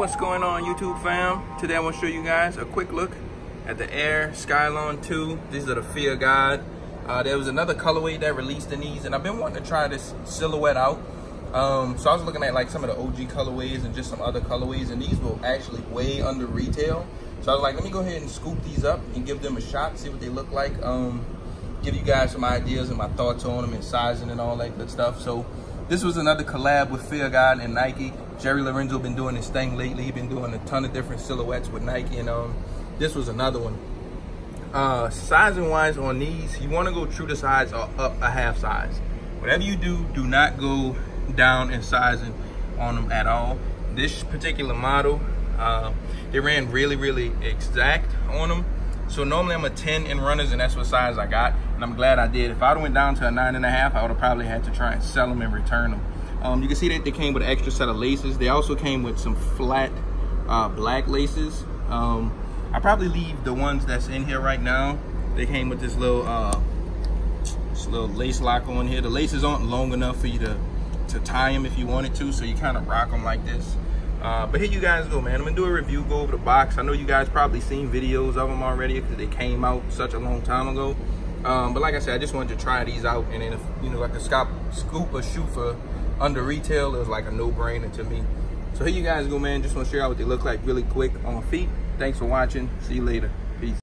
what's going on YouTube fam? Today I want to show you guys a quick look at the Air Skylon 2. These are the Fear God. Uh, there was another colorway that released in these and I've been wanting to try this silhouette out. Um, so I was looking at like some of the OG colorways and just some other colorways and these were actually way under retail. So I was like, let me go ahead and scoop these up and give them a shot, see what they look like. Um, give you guys some ideas and my thoughts on them and sizing and all that good stuff. So this was another collab with Fear God and Nike. Jerry Lorenzo been doing his thing lately. He been doing a ton of different silhouettes with Nike, and um, this was another one. Uh, sizing wise on these, you want to go true to size or up a half size. Whatever you do, do not go down in sizing on them at all. This particular model, uh, they ran really, really exact on them. So normally I'm a 10 in runners and that's what size I got. And I'm glad I did. If I went down to a nine and a half, I would have probably had to try and sell them and return them. Um, you can see that they came with an extra set of laces. They also came with some flat uh, black laces. Um, I probably leave the ones that's in here right now. They came with this little uh, this little lace lock on here. The laces aren't long enough for you to, to tie them if you wanted to, so you kind of rock them like this. Uh, but here you guys go, man. I'm gonna do a review, go over the box. I know you guys probably seen videos of them already because they came out such a long time ago. Um, but like I said, I just wanted to try these out, and then if you know, like a scoop, scoop or shoot for under retail is like a no-brainer to me. So here you guys go, man. Just want to share out what they look like really quick on feet. Thanks for watching. See you later.